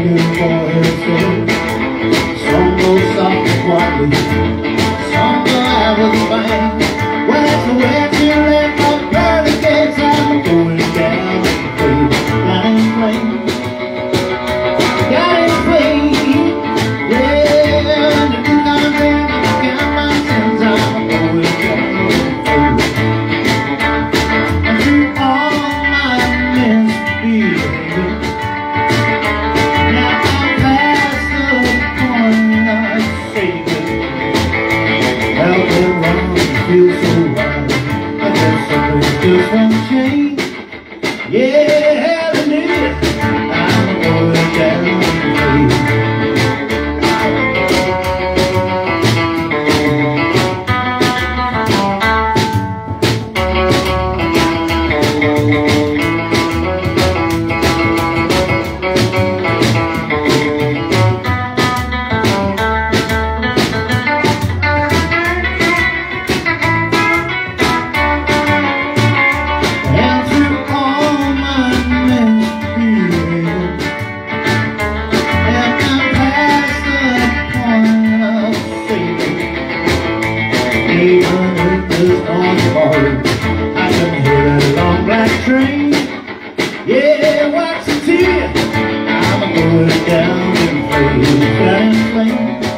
waiting for her. Some go quietly, some go out with a bang. Well, that's the way to let my girl gets I'm going down, baby, not in play. Got yeah. I'm got my sins, I'm going down, all my. Just won't change. Yeah, on. I'm hear that long black train. Yeah, watch. I'm going down in fast lane.